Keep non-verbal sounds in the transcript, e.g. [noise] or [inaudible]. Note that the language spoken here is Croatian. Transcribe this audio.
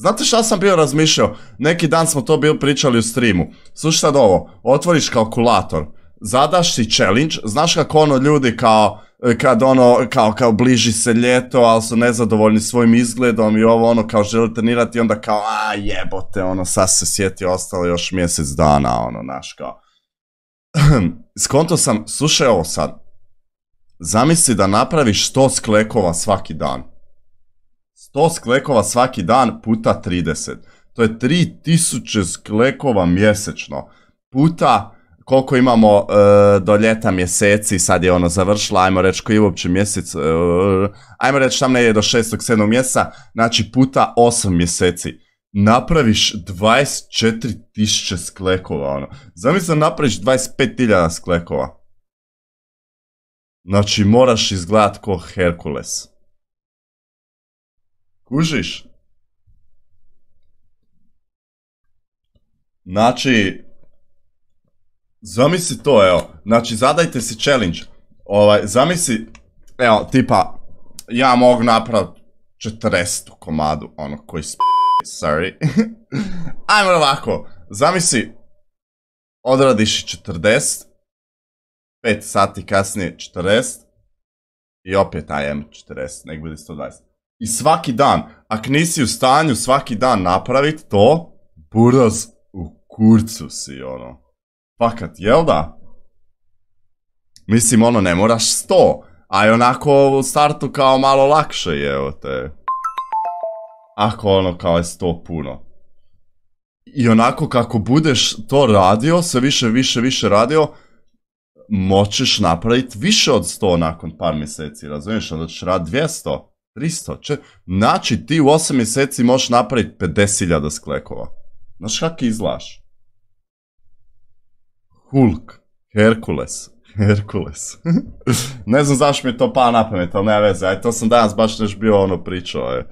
Znate šta sam bio razmišljao? Neki dan smo to bili pričali u streamu. Slušaj sad ovo, otvoriš kalkulator, zadaš si challenge, znaš kako ono ljudi kao, kad ono, kao, kao bliži se ljeto, ali su nezadovoljni svojim izgledom i ovo ono kao žele trenirati i onda kao, a jebote, ono, sad se sjeti, ostalo još mjesec dana, ono, naš, kao. [clears throat] Skonto sam, slušaj ovo sad, zamisli da napraviš 100 sklekova svaki dan. 100 sklekova svaki dan puta 30. To je 3000 sklekova mjesečno. Puta koliko imamo e, do ljeta mjeseci, sad je ono završilo, ajmo reći koji je uopće mjesec, uh, ajmo reći tam ne je do 6. 7. mjeseca, znači puta 8 mjeseci. Napraviš 24.000 sklekova, ono. Zamisli da napraviš 25.000 sklekova. Znači moraš izgledat ko Herkules. Kužiš? Znači, zamisli to, evo. Znači, zadajte si challenge. Ovaj, zamisli, evo, tipa, ja mogu napraviti 40 komadu, ono, koji sp... Sorry. [laughs] Ajmo ovako, zamisli, odradiš 40, 5 sati kasnije 40, i opet ajem 40, nek bude 120. I svaki dan, ako nisi u stanju svaki dan napraviti to, buraz u kurcu si, ono. Fakat, jel da? Mislim, ono, ne moraš sto, a je onako u startu kao malo lakše, evo te. Ako ono kao je sto puno. I onako kako budeš to radio, sve više, više, više radio, moćeš napraviti više od sto nakon par mjeseci, razumiješ? Onda ćeš raditi 200. 300, če... Znači ti u 8 mjeseci možeš napraviti 50.000 sklekova. Znaš kak izlaš? Hulk. Herkules. Herkules. [laughs] ne znam zašto mi je to pa na pamet, ali nema veze. Aj, to sam danas baš nešto bio ono pričao. Je.